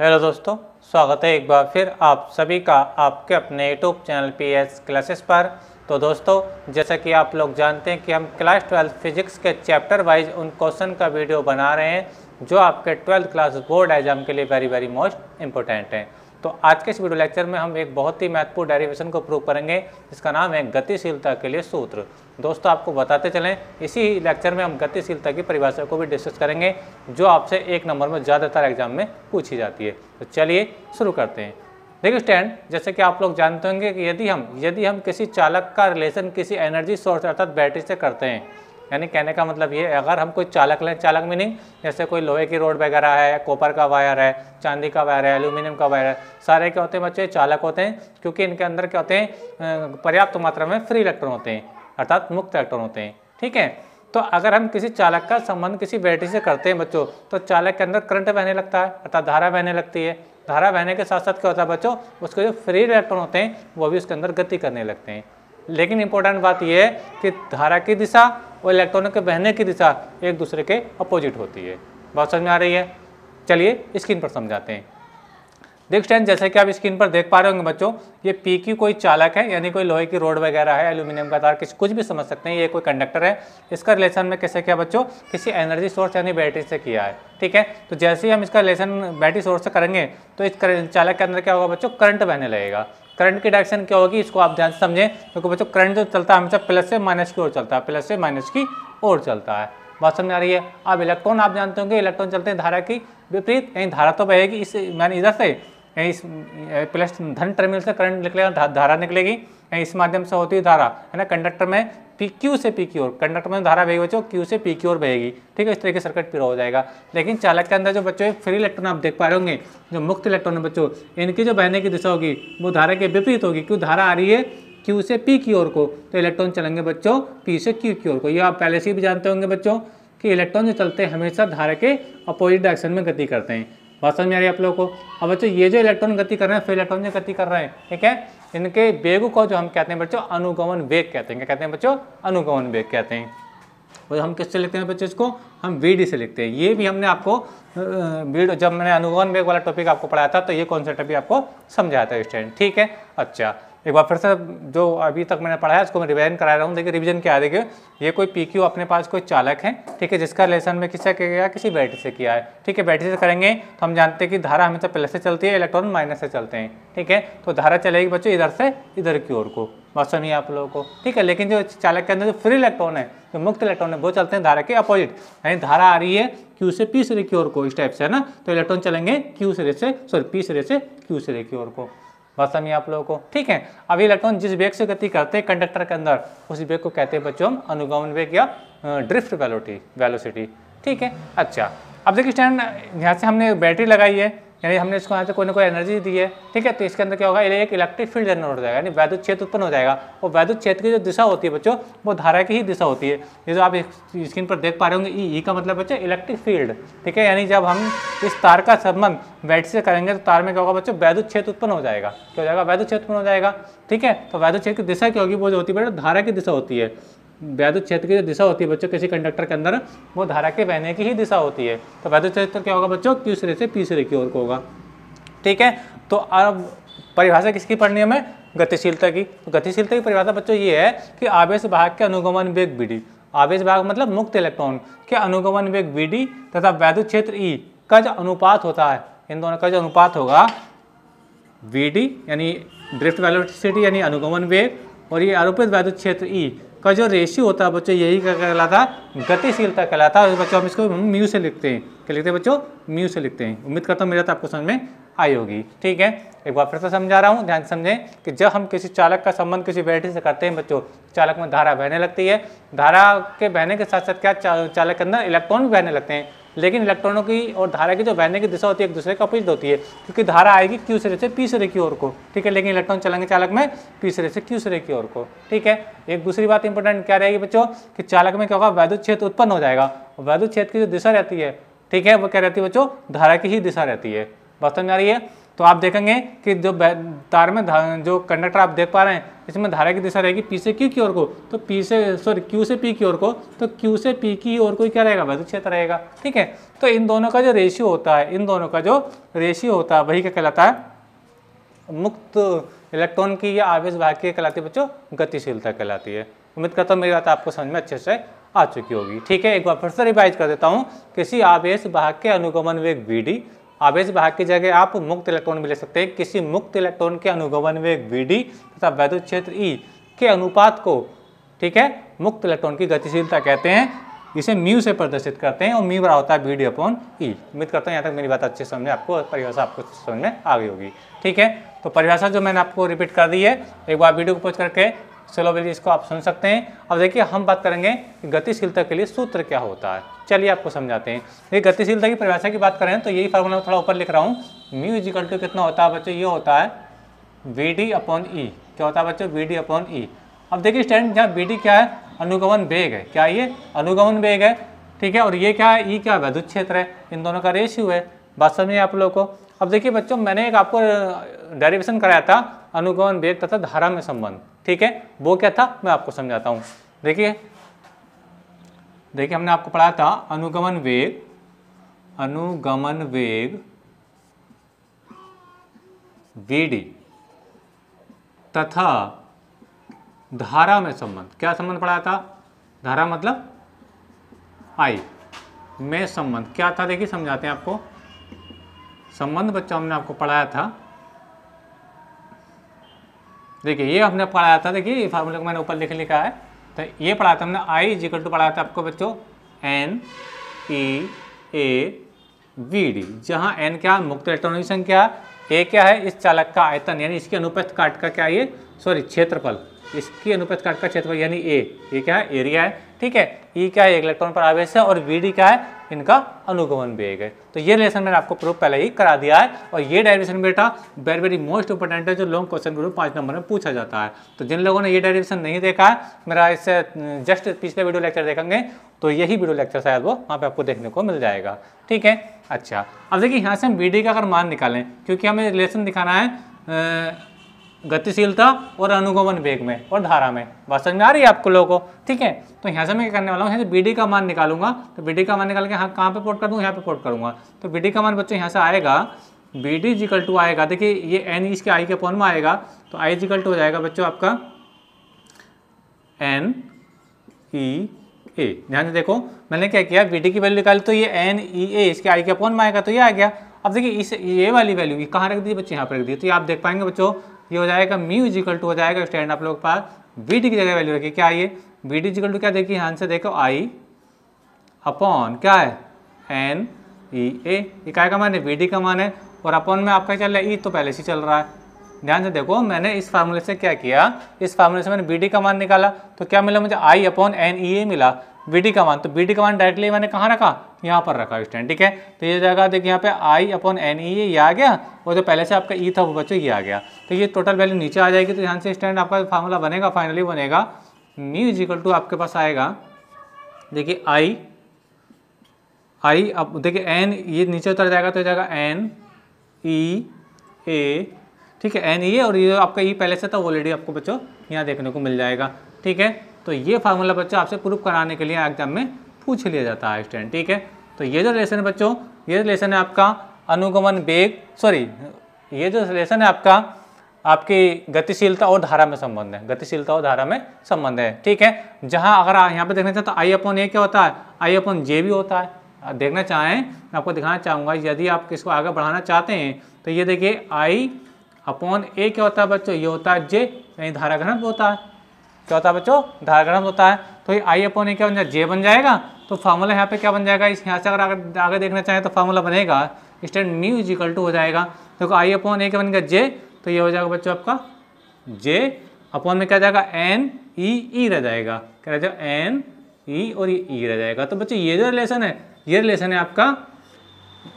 Hello दोस्तों, स्वागत है एक बार फिर आप सभी का आपके अपने YouTube channel P S classes पर। तो दोस्तों, जैसा कि आप लोग जानते हैं कि हम क्लास ट्वेल्थ फिजिक्स के चैप्टर वाइज उन क्वेश्चन का वीडियो बना रहे हैं, जो आपके ट्वेल्थ क्लास बोर्ड एग्ज़ाम के लिए वेरी वेरी मोस्ट इंपॉर्टेंट हैं। तो आज के इस वीडियो लेक्चर में हम एक बहुत ही महत्वपूर्ण डेरिवेशन को प्रूव करेंगे, जिसका नाम है गतिशीलता के लिए सूत्र। दोस्तों, आपको बताते चलें, इसी लेक्चर में हम गतिशीलता की परिभाषा को भी डिस्कस करेंगे, जो आपसे एक नंबर में ज़्यादातर एग्ज़ाम में पूछी जाती है। तो चलिए शुरू करते हैं। देखिए स्टैंड जैसे कि आप लोग जानते होंगे कि यदि हम यदि हम किसी चालक का रिलेशन किसी एनर्जी सोर्स अर्थात बैटरी से करते हैं यानी कहने का मतलब ये, अगर हम कोई चालक लें, चालक मीनिंग जैसे कोई लोहे की रोड वगैरह है कॉपर का वायर है, चांदी का वायर है एल्यूमिनियम का वायर है, सारे क्या होते हैं बच्चे? चालक होते हैं, क्योंकि इनके अंदर क्या होते हैं? पर्याप्त मात्रा में फ्री इलेक्ट्रॉन होते हैं, अर्थात मुक्त इलेक्ट्रॉन होते हैं, ठीक है? तो अगर हम किसी चालक का संबंध किसी बैटरी से करते हैं बच्चों तो चालक के अंदर करंट बहने लगता है, अर्थात धारा बहने लगती है। धारा बहने के साथ साथ क्या होता है बच्चों? उसके जो फ्री इलेक्ट्रॉन होते हैं, वो भी उसके अंदर गति करने लगते हैं। लेकिन इंपॉर्टेंट बात यह है कि धारा की दिशा और इलेक्ट्रॉनों के बहने की दिशा एक दूसरे के अपोजिट होती है। बात समझ में आ रही है? चलिए स्क्रीन पर समझाते हैं। देख स्टैंड जैसे कि आप स्क्रीन पर देख पा रहे होंगे बच्चों, ये पी की कोई चालक है, यानी कोई लोहे की रोड वगैरह है एल्यूमिनियम का तार, किसी कुछ भी समझ सकते हैं, ये कोई कंडक्टर है। इसका रिलेशन में कैसे किया बच्चों? किसी एनर्जी सोर्स यानी बैटरी से किया है, ठीक है? तो जैसे ही हम इसका रिलेशन बैटरी सोर्स से करेंगे तो इस चालक के अंदर क्या होगा बच्चों? करंट बहने लगेगा। करंट की डायरेक्शन क्या होगी, इसको आप ध्यान से समझें। क्योंकि बच्चों, करंट जो चलता है हमेशा प्लस से माइनस की ओर चलता है, प्लस से माइनस की ओर चलता है। बात समझ आ रही है? अब इलेक्ट्रॉन आप जानते होंगे, इलेक्ट्रॉन चलते हैं धारा की विपरीत, यानी धारा तो बहेगी इस मैंने इधर से इस, प्लस धन टर्मिनल से करंट निकलेगा धारा निकलेगी। इस माध्यम से होती है धारा, है ना? कंडक्टर में पी क्यू से पी की ओर, कंडक्टर में धारा बहेगी बच्चों क्यू से पी की ओर बहेगी, ठीक है? इस तरह के सर्किट पूरा हो जाएगा। लेकिन चालक के अंदर जो बच्चों फ्री इलेक्ट्रॉन आप देख पा रहे होंगे, जो मुक्त इलेक्ट्रॉन है बच्चों, इनकी जो बहने की दिशा होगी, वो धारा के विपरीत होगी, क्यों? धारा आ रही है क्यू से पी की ओर को तो इलेक्ट्रॉन चलेंगे बच्चों पी से क्यू की ओर को। ये आप पहले से भी जानते होंगे बच्चों, कि इलेक्ट्रॉन जो चलते हैं, हमेशा धारा के अपोजिट डायरेक्शन में गति करते हैं। बात समझ में आ रही है आप लोगों को? अब बच्चों, ये जो इलेक्ट्रॉन गति कर रहे हैं फिर इलेक्ट्रॉन जो गति कर रहे हैं, ठीक है? इनके वेग को जो हम कहते हैं बच्चों, अनुगमन वेग कहते हैं। क्या कहते हैं बच्चों? अनुगमन वेग कहते हैं। और हम किससे लिखते हैं बच्चों इसको? हम वीडी से लिखते हैं। ये भी हमने आपको वीडियो जब मैंने अनुगमन वेग वाला टॉपिक आपको पढ़ाया था तो ये कॉन्सेप्ट भी आपको समझाया था स्टूडेंट ठीक है? अच्छा। एक बार फिर से जो अभी तक मैंने पढ़ा है उसको मैं रिवीजन करा रहा हूँ। देखिए रिवीजन क्या है? देखिए, ये कोई पी क्यू अपने पास कोई चालक है, ठीक है, जिसका लेसन में किससे किया गया किसी बैटरी से किया है, ठीक है? बैटरी से करेंगे तो हम जानते हैं कि धारा हमेशा प्लस से चलती है इलेक्ट्रॉन माइनस से चलते हैं, ठीक है? तो धारा चलेगी बच्चों इधर से, इधर की ओर को। बात सुनिए आप लोगों को, ठीक है? लेकिन जो चालक के अंदर जो फ्री इलेक्ट्रॉन है, जो मुक्त इलेक्ट्रॉन है, वो चलते हैं धारा के अपोजिट यानी धारा आ रही है क्यू से पी सिरे की ओर को, इस टाइप से, है ना? तो इलेक्ट्रॉन चलेंगे क्यू सिरे से सॉरी पी सिरे से क्यू सिरे की ओर को। बात समझिए आप लोगों को। ठीक है अभी इलेक्ट्रॉन जिस वेग से गति करते हैं कंडक्टर के अंदर, उस वेग को कहते हैं बच्चों हम अनुगमन वेग या ड्रिफ्ट वेलोटी, वेलोसिटी। ठीक है अच्छा। अब देखिए, स्टैंड यहाँ से हमने बैटरी लगाई है। यानी हमने इसको यहाँ से कोई ना कोई एनर्जी दी है, ठीक है? तो इसके अंदर क्या होगा? एक इलेक्ट्रिक फ़ील्ड जनरेट हो जाएगा, यानी वैद्युत क्षेत्र उत्पन्न हो जाएगा। और वैद्युत क्षेत्र की जो दिशा होती है बच्चों, वो धारा की ही दिशा होती है। ये जो आप स्क्रीन पर देख पा रहे होंगे, ई ई का मतलब बच्चों इलेक्ट्रिक फ़ील्ड ठीक है? यानी जब हम इस तार का संबंध बैटरी से करेंगे तो तार में क्या होगा बच्चों? वैद्युत क्षेत्र उत्पन्न हो जाएगा। क्या हो जाएगा? वैद्युत क्षेत्र उत्पन्न हो जाएगा, ठीक है? तो वैद्युत क्षेत्र की दिशा क्या होगी? वो जो होती है बेटा धारा की दिशा होती है। वैद्युत क्षेत्र की जो दिशा होती है बच्चों किसी कंडक्टर के अंदर, वो धारा के बहने की ही दिशा होती है। तो वैद्युत क्षेत्र क्या होगा बच्चों? क्यू सिरे से पी सिरे की ओर को होगा। ठीक है? तो अब परिभाषा किसकी पढ़नी हमें? गतिशीलता की। तो गतिशीलता की परिभाषा बच्चों ये है कि आवेश भाग के अनुगमन वेग बी आवेश भाग मतलब मुक्त इलेक्ट्रॉन के अनुगमन वेग बी तथा वैद्युत क्षेत्र ई का जो अनुपात होता है, इन दोनों का जो अनुपात होगा वी यानी ड्रिफ्ट वेलोसिटी यानी अनुगमन वेग, और ये आरोपित वैद्युत क्षेत्र ई का जो रेशियो होता है, बच्चों, यही क्या कहलाता है? गतिशीलता कहलाता है। बच्चों, हम इसको म्यू से लिखते हैं। क्या लिखते हैं बच्चों? म्यू से लिखते हैं। उम्मीद करता हूँ मेरा तो आपको समझ में आई होगी। ठीक है? एक बार फिर से समझा रहा हूँ। ध्यान समझें कि जब हम किसी चालक का संबंध किसी बैटरी से करते हैं, बच्चों, चालक में धारा बहने लगती है। धारा के बहने के साथ साथ क्या चालक के अंदर इलेक्ट्रॉन भी बहने लगते हैं। लेकिन इलेक्ट्रॉनों की और धारा की जो बहने की दिशा होती है, एक दूसरे का अपोजिट होती है, क्योंकि धारा आएगी क्यू सिरे से पी सिरे की ओर को। ठीक है? लेकिन इलेक्ट्रॉन चलेंगे चालक में पी सिरे से क्यू सिरे की ओर को। ठीक है? एक दूसरी बात इंपॉर्टेंट क्या रहेगी बच्चों? कि चालक में क्या होगा? वैद्युत क्षेत्र उत्पन्न हो जाएगा। वैद्युत क्षेत्र की जो दिशा रहती है, ठीक है? वो क्या रहती है बच्चों? धारा की ही दिशा रहती है। बात समझ आ रही है। तो आप देखेंगे कि जो तार में जो कंडक्टर आप देख पा रहे हैं, इसमें धारा की दिशा रहेगी पी से क्यू की ओर को। तो पी से सॉरी क्यू से पी की ओर को। तो क्यू से पी की ओर को क्या रहेगा? वैद्युत क्षेत्र रहेगा, ठीक है? तो इन दोनों का जो रेशियो होता है, इन दोनों का जो रेशियो होता है, वही क्या कहलाता है? मुक्त इलेक्ट्रॉन की या आवेश भाग की कहलाती है बच्चों, गतिशीलता कहलाती है। उम्मीद करता हूँ मेरी बात आपको समझ में अच्छे से आ चुकी होगी, ठीक है? एक बार फिर से रिवाइज कर देता हूँ, किसी आवेश भाग के अनुगमन वेग वी आवेश भाग की जगह आप मुक्त इलेक्ट्रॉन भी ले सकते हैं। किसी मुक्त इलेक्ट्रॉन के अनुगमन वेग वी डी तथा वैद्युत क्षेत्र ई के अनुपात को, ठीक है, मुक्त इलेक्ट्रॉन की गतिशीलता कहते हैं। इसे म्यू से प्रदर्शित करते हैं और म्यू बड़ा होता है बी डी अपॉन ई उम्मीद करता हूँ यहाँ तक मेरी बात अच्छे समझ में आपको परिभाषा आपको समझ में आ गई होगी। ठीक है तो परिभाषा जो मैंने आपको रिपीट कर दी है, एक बार वीडियो को पोस्ट करके चलो भाई इसको आप सुन सकते हैं। अब देखिए, हम बात करेंगे गतिशीलता के लिए सूत्र क्या होता है। चलिए आपको समझाते हैं। ये गतिशीलता की परिभाषा की बात करें तो यही फार्मूला थोड़ा ऊपर लिख रहा हूँ। म्यू इजिकल टू कितना होता है बच्चों? ये होता है वी डी अपॉन ई क्या होता है बच्चों? वी डी अपॉन ई अब देखिए स्टैंड जहाँ वी डी क्या है? अनुगमन वेग है। क्या ये? अनुगमन वेग है। ठीक है, और ये क्या है? ई क्या है विद्युत क्षेत्र है। इन दोनों का रेशियो है। बात समझिए आप लोगों को। अब देखिए बच्चों, मैंने एक आपको डेरिवेशन कराया था, अनुगमन वेग तथा धारा में संबंध। ठीक है? वो क्या था? मैं आपको समझाता हूँ। देखिए देखिए हमने आपको पढ़ाया था, अनुगमन वेग अनुगमन वेग वीडी तथा धारा में संबंध। क्या संबंध पढ़ाया था? धारा मतलब आई में संबंध। क्या था? देखिए समझाते हैं आपको। संबंध बच्चा हमने आपको पढ़ाया था। देखिए, ये हमने पढ़ाया था, देखिए, ये फार्मूले को मैंने ऊपर लिख लिखा है। तो ये पढ़ाया था हमने आई इजिकल टू पढ़ाया था आपको बच्चों n e A v d जहाँ एन क्या, मुक्त इलेक्ट्रॉनों की संख्या ए क्या है, इस चालक का आयतन, यानी इसकी अनुपस्थ काट का क्या ये? सॉरी क्षेत्रफल। इसकी अनुपस्थ काट का क्षेत्रफल, यानी ए ये क्या है? एरिया है। ठीक है। ई क्या है? एक इलेक्ट्रॉन पर आवेश है और वी डी क्या है? इनका अनुगमन भी है तो ये रिलेशन मैंने आपको प्रूफ पहले ही करा दिया है और ये डेरिवेशन बेटा वेरी वेरी मोस्ट इंपोर्टेंट है जो लॉन्ग क्वेश्चन ग्रुप पाँच नंबर में पूछा जाता है। तो जिन लोगों ने ये डेरिवेशन नहीं देखा है, मेरा इससे जस्ट पिछले वीडियो लेक्चर देखेंगे तो यही वीडियो लेक्चर शायद वो वहाँ पे आपको देखने को मिल जाएगा। ठीक है? अच्छा। अब देखिए, यहाँ से हम बी का अगर मान निकालें, क्योंकि हमें रिलेशन दिखाना है गतिशीलता और अनुगमन वेग में और धारा में। बात समझ में आ रही है आपको लोगों को? ठीक है? तो यहाँ से मैं क्या करने वाला हूँ? यहाँ से बीडी का मान निकालूँगा। तो बीडी का मान निकाल के हाँ कहाँ पे पोर्ट कर दूँ? यहाँ पे पोर्ट करूँगा। तो बी का मान बच्चों यहाँ से आएगा। बी डी जिकल टू आएगा देखिए, ये एन इसके आई के पॉन में आएगा। तो आई जिकल टू हो जाएगा बच्चों आपका एन ई ए ध्यान से देखो, मैंने क्या किया? बी की वैल्यू निकाली तो ये एन ई ए इसके आई के पॉन में आएगा तो ये आ गया। अब देखिए, इस, ये वाली वैल्यू कहाँ रख दी बच्चे? यहाँ पर रख दी तो ये आप देख पाएँगे बच्चों ये हो जाएगा म्यू इजिकल टू हो जाएगा स्टैंड आप लोग के पास वी डी की जगह वैल्यू रखिए, क्या आइए वी डी इजिकल टू क्या? देखिए से देखो आई अपॉन क्या है? एन ई ए ये क्या का मान है? वी डी का मान है। और अपॉन में आपका चल रहा है? ई e तो पहले से चल रहा है। ध्यान से देखो, मैंने इस फार्मूले से क्या किया? इस फार्मूले से मैंने बी डी का मान निकाला। तो क्या मिला मुझे? आई अपॉन एन ई ए मिला। बी का मान तो बी का मान डायरेक्टली मैंने कहाँ रखा? यहाँ पर रखा स्टैंड ठीक है? तो ये जगह देखिए यहाँ पे आई अपॉन एन ई ये आ गया, और जो पहले से आपका ई e था वो बच्चों ये आ गया। तो ये टोटल वैल्यू नीचे आ जाएगी तो यहाँ से स्टैंड आपका फार्मूला बनेगा फाइनली बनेगा। म्यू इजिकल टू आपके पास आएगा, देखिए आई आई अब देखिए एन ये नीचे उतर जाएगा तो जाएगा एन ई ए ठीक है? एन ई ए और ये आपका ई e पहले से था ऑलरेडी आपको बच्चों यहाँ देखने को मिल जाएगा, ठीक है? तो ये फार्मूला बच्चों आपसे प्रूफ कराने के लिए एग्ज़ाम में पूछ लिया जाता है स्टैंड ठीक है? तो ये जो रिलेशन है बच्चों, ये रिलेशन है आपका अनुगमन वेग सॉरी ये जो रिलेशन है आपका, आपकी गतिशीलता और धारा में संबंध है, गतिशीलता और धारा में संबंध है, ठीक है? जहाँ अगर यहाँ पे देखना चाहें तो आई अपॉन ए क्या होता है? आई अपॉन जे भी होता है। देखना चाहें, मैं आपको दिखाना चाहूँगा, यदि आप किसको आगे बढ़ाना चाहते हैं तो ये देखिए आई अपॉन ए क्या होता है बच्चों? ये होता है जे यानी धारा घनत्व होता है। क्या होता है बच्चों धारा होता है। तो ये आई अपॉन ए क्या बन जाएगा जे बन जाएगा। तो फार्मूला यहाँ पे क्या बन जाएगा? इस यहाँ से अगर आगे आगे देखना चाहें तो फार्मूला बनेगा। Stand mu is equal to हो जाएगा। देखो आई अपॉन ए क्या बनेगा जे तो ये हो जाएगा बच्चों आपका जे अपॉन में क्या जाएगा? एन ई ई रह जाएगा। क्या रह जाएगा एन ई और ये ई रह जाएगा। तो बच्चों, ये जो रिलेशन है, ये रिलेशन है आपका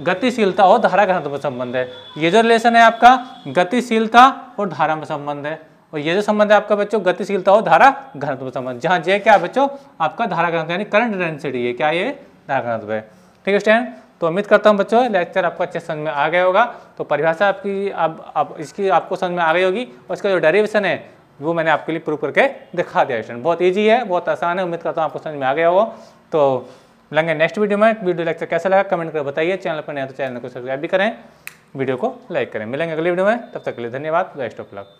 गतिशीलता और धारा में संबंध है। ये जो रिलेशन है आपका गतिशीलता और धारा में संबंध है। और ये जो संबंध है आपका बच्चों, गतिशीलता और धारा घनत्व संबंध। जहाँ जे क्या बच्चों? आपका धारा घनत्व यानी करंट डेंसिटी है। क्या ये? धारा घनत्व है। ठीक है स्टैंड तो उम्मीद करता हूँ बच्चों लेक्चर आपको अच्छे समझ में आ गया होगा। तो परिभाषा आपकी अब अब इसकी आपको समझ में आ गई होगी। और इसका जो डेरिवेशन है, वो मैंने आपके लिए प्रूव करके दिखा दिया स्टूडेंट बहुत ईजी है, बहुत आसान है। उम्मीद करता हूँ आपको समझ में आ गया होगा। तो मिलेंगे नेक्स्ट वीडियो में। वीडियो लेक्चर कैसा लगा कमेंट कर बताइए। चैनल पर नया तो चैनल को सब्सक्राइब भी करें। वीडियो को लाइक करें। मिलेंगे अगली वीडियो में। तब तक के लिए धन्यवाद। Best of luck